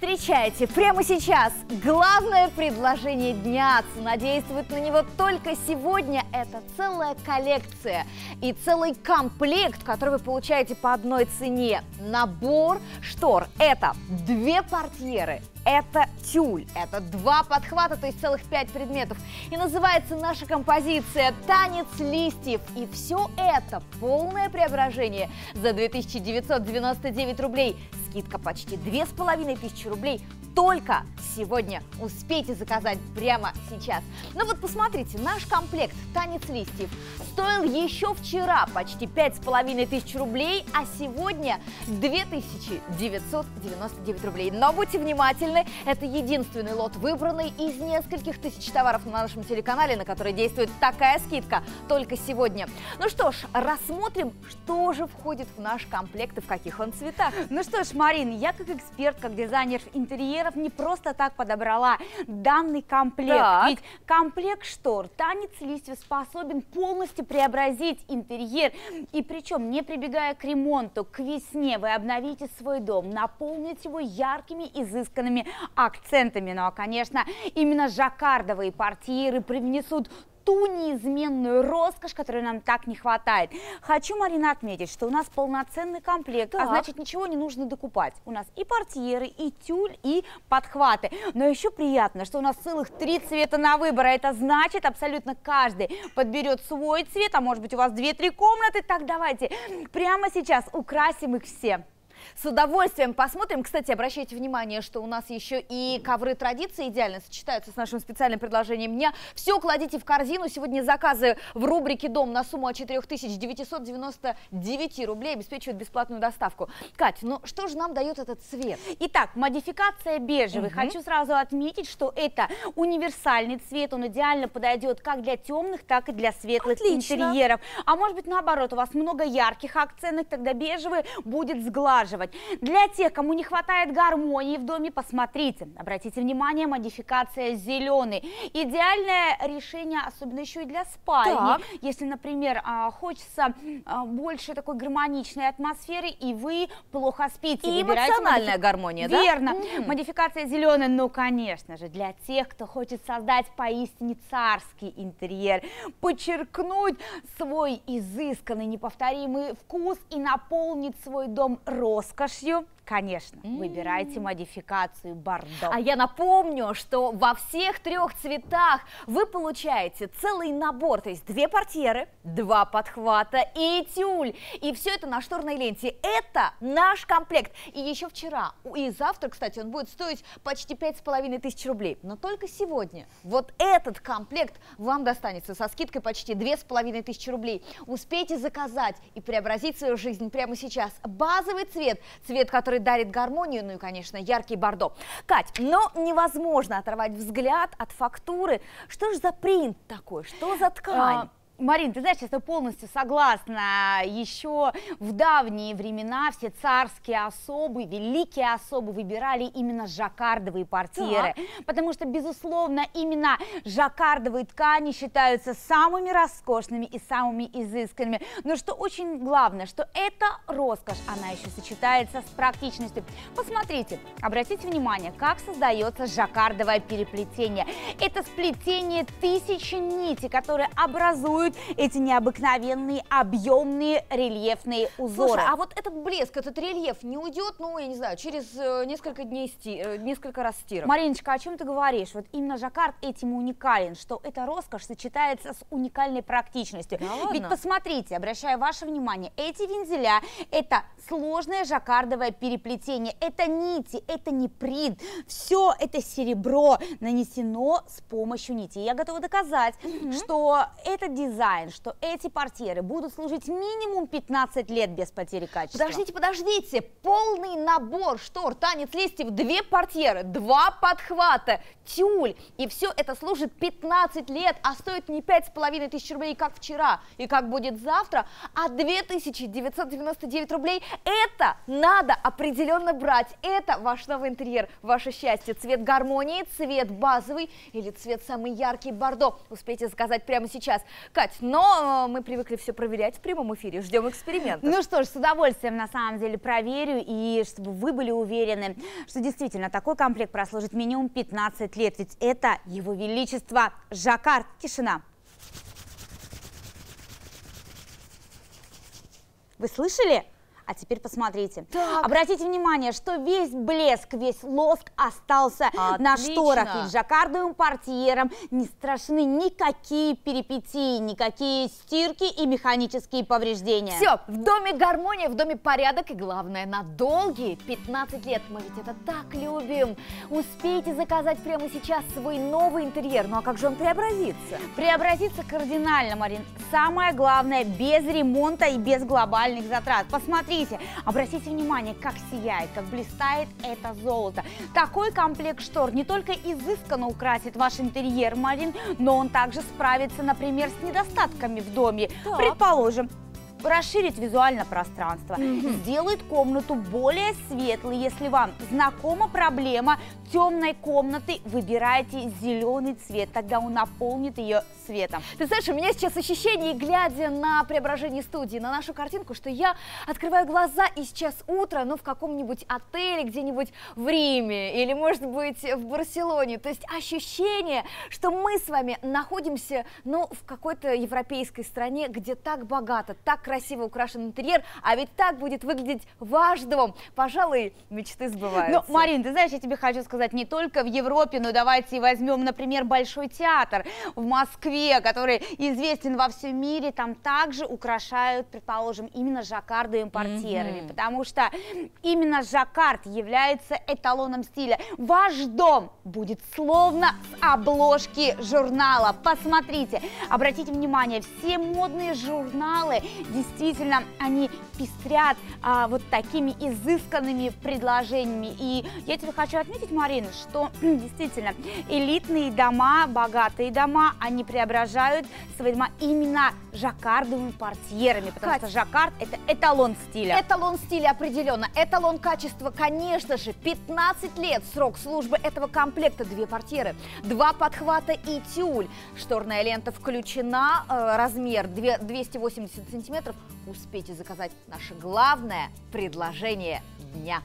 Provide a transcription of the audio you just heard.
Встречайте прямо сейчас главное предложение дня. Цена действует на него только сегодня. Это целая коллекция и целый комплект, который вы получаете по одной цене. Набор штор. Это две портьеры, это тюль, это два подхвата, то есть целых пять предметов. И называется наша композиция «Танец листьев». И все это полное преображение за 2999 рублей скидка почти 2500 рублей только сегодня. Успейте заказать прямо сейчас. Ну вот посмотрите, наш комплект «Танец листьев» стоил еще вчера почти 5500 рублей, а сегодня 2999 рублей. Но будьте внимательны, это единственный лот, выбранный из нескольких тысяч товаров на нашем телеканале, на который действует такая скидка только сегодня. Ну что ж, рассмотрим, что же входит в наш комплект и в каких он цветах. Ну что ж, Марин, я как эксперт, как дизайнер интерьеров не просто так подобрала данный комплект. Так. Ведь комплект штор «Танец листьев» способен полностью преобразить интерьер. И причем, не прибегая к ремонту, к весне вы обновите свой дом, наполните его яркими, изысканными акцентами. Ну а, конечно, именно жаккардовые портьеры привнесут ту неизменную роскошь, которой нам так не хватает. Хочу, Марина, отметить, что у нас полноценный комплект, а так. а значит ничего не нужно докупать. У нас и портьеры, и тюль, и подхваты. Но еще приятно, что у нас целых три цвета на выбор, а это значит абсолютно каждый подберет свой цвет, а может быть у вас две-три комнаты, так давайте прямо сейчас украсим их все. С удовольствием посмотрим. Кстати, обращайте внимание, что у нас еще и ковры традиции идеально сочетаются с нашим специальным предложением дня. Все кладите в корзину. Сегодня заказы в рубрике «Дом» на сумму от 4999 рублей обеспечивают бесплатную доставку. Кать, ну что же нам дает этот цвет? Итак, модификация бежевый. Угу. Хочу сразу отметить, что это универсальный цвет. Он идеально подойдет как для темных, так и для светлых Отлично. интерьеров. А может быть наоборот, у вас много ярких акцентов, тогда бежевый будет сглажен ухаживать. Для тех, кому не хватает гармонии в доме, посмотрите. Обратите внимание, модификация зеленый. Идеальное решение, особенно еще и для спальни. Так. Если, например, а, хочется а, больше такой гармоничной атмосферы, и вы плохо спите. И эмоциональная модифи... гармония, да? Верно. Mm. Модификация зеленый, ну, конечно же, для тех, кто хочет создать поистине царский интерьер, подчеркнуть свой изысканный, неповторимый вкус и наполнить свой дом розой роскошью, конечно, mm -hmm. выбирайте модификацию бордо. А я напомню, что во всех трех цветах вы получаете целый набор, то есть две портьеры, два подхвата и тюль. И все это на шторной ленте. Это наш комплект. И еще вчера, и завтра, кстати, он будет стоить почти пять с половиной тысяч рублей. Но только сегодня вот этот комплект вам достанется со скидкой почти две с половиной тысячи рублей. Успейте заказать и преобразить свою жизнь прямо сейчас. Базовый цвет, цвет, который дарит гармонию, ну и, конечно, яркий бордо. Кать, но невозможно оторвать взгляд от фактуры. Что же за принт такой? Что за ткань? А, Марин, ты знаешь, я полностью согласна. Еще в давние времена все царские особы, великие особы выбирали именно жаккардовые портьеры. Так. Потому что, безусловно, именно жаккардовые ткани считаются самыми роскошными и самыми изысканными. Но что очень главное, что эта роскошь, она еще сочетается с практичностью. Посмотрите, обратите внимание, как создается жаккардовое переплетение. Это сплетение тысячи нитей, которые образуют образуют эти необыкновенные объемные рельефные узоры. Слушай, а вот этот блеск, этот рельеф не уйдет, ну, я не знаю, через э, несколько дней, сти, э, несколько раз стирок? Мариночка, о чем ты говоришь? Вот именно жаккард этим уникален, что эта роскошь сочетается с уникальной практичностью. Да ладно? Ведь посмотрите, обращаю ваше внимание, эти вензеля, это сложное жаккардовое переплетение, это нити, это не принт, все это серебро нанесено с помощью нити. Я готова доказать, угу. что этот дизайн дизайн, что эти портьеры будут служить минимум 15 лет без потери качества. Подождите, подождите, полный набор штор, танец листьев, две портьеры, два подхвата, тюль, и все это служит 15 лет, а стоит не 5,5 тысяч рублей, как вчера, и как будет завтра, а 2999 рублей, это надо определенно брать, это ваш новый интерьер, ваше счастье, цвет гармонии, цвет базовый или цвет самый яркий бордо, успейте заказать прямо сейчас. Кать, но мы привыкли все проверять в прямом эфире, ждем эксперимента. Ну что ж, с удовольствием на самом деле проверю, и чтобы вы были уверены, что действительно такой комплект прослужит минимум 15 лет, ведь это его величество Жаккард. Тишина. Вы слышали? А теперь посмотрите. Так. Обратите внимание, что весь блеск, весь лоск остался Отлично. на шторах. И жаккардовым портьером не страшны никакие перипетии, никакие стирки и механические повреждения. Все, в доме гармония, в доме порядок и главное, на долгие 15 лет. Мы ведь это так любим. Успейте заказать прямо сейчас свой новый интерьер. Ну а как же он преобразится? Преобразится кардинально, Марин. Самое главное, без ремонта и без глобальных затрат. Посмотрите, Смотрите, обратите внимание, как сияет, как блистает это золото. Такой комплект штор не только изысканно украсит ваш интерьер, Марин, но он также справится, например, с недостатками в доме. Так. Предположим, расширить визуально пространство, mm-hmm. сделает комнату более светлой. Если вам знакома проблема темной комнаты, выбирайте зеленый цвет, тогда он наполнит ее светом. Ты знаешь, у меня сейчас ощущение, глядя на преображение студии, на нашу картинку, что я открываю глаза и сейчас утро, ну, в каком-нибудь отеле где-нибудь в Риме или, может быть, в Барселоне. То есть ощущение, что мы с вами находимся, ну, в какой-то европейской стране, где так богато, так красиво украшен интерьер, а ведь так будет выглядеть ваш дом. Пожалуй, мечты сбываются. Ну, Марин, ты знаешь, я тебе хочу сказать, не только в Европе, но давайте возьмем, например, Большой театр в Москве, который известен во всем мире, там также украшают, предположим, именно жаккардовыми портьерами, mm-hmm. потому что именно жаккард является эталоном стиля. Ваш дом будет словно с обложки журнала. Посмотрите, обратите внимание, все модные журналы действительно они пестрят а, вот такими изысканными предложениями. И я тебе хочу отметить, Марина, что действительно элитные дома, богатые дома, они преображают свои дома именно жаккардовыми портьерами, потому Кать, что жаккард это эталон стиля. Эталон стиля определенно, эталон качества, конечно же, 15 лет срок службы этого комплекта, две портьеры, два подхвата и тюль. Шторная лента включена, э, размер 280 сантиметров. Успейте заказать наше главное предложение дня.